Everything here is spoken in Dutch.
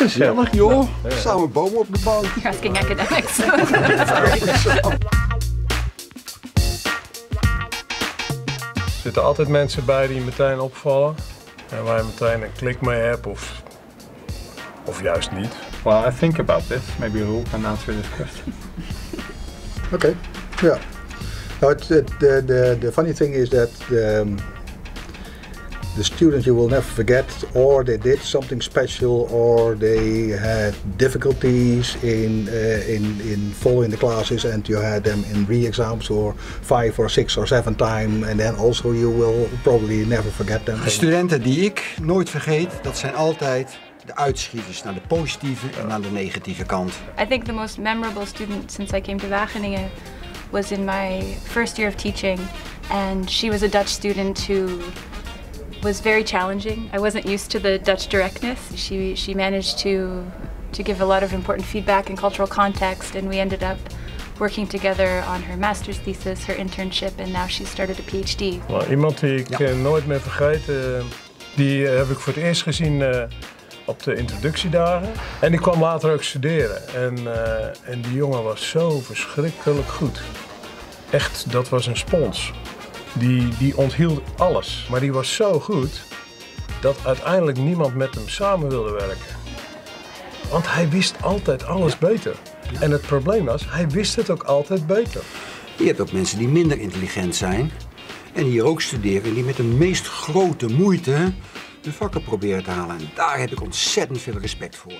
Gezellig joh. Samen bomen op de bank. You're asking academics. Er zitten altijd mensen bij die meteen opvallen. En waar je meteen een klik mee hebt of, of juist niet. Well, I think about this. Maybe Roel can answer this question. Okay. Yeah. Now, it, it, the, the, the funny thing is that the, um, the students you will never forget, or they did something special, or they had difficulties in uh, in in following the classes, and you had them in re-exams or five or six or seven time, and then also you will probably never forget them. De studenten die ik nooit vergeet, dat zijn altijd de uitschieters naar de positieve en naar de negatieve kant. I think the most memorable student since I came to Wageningen was in my first year of teaching, and she was a Dutch student who was very challenging. I wasn't used to the Dutch directness. She she managed to to give a lot of important feedback in cultural context, and we ended up working together on her master's thesis, her internship, and now she started a PhD. Iemand die ik Ja. eh, nooit meer vergeet, eh, die eh, heb ik voor het eerst gezien eh, op de introductiedagen. En die kwam later ook studeren. En, eh, en die jongen was zo verschrikkelijk goed. Echt, dat was een spons. Die, die onthield alles. Maar die was zo goed dat uiteindelijk niemand met hem samen wilde werken. Want hij wist altijd alles beter. En het probleem was, hij wist het ook altijd beter. Je hebt ook mensen die minder intelligent zijn en hier ook studeren en die met de meest grote moeite de vakken proberen te halen. En daar heb ik ontzettend veel respect voor.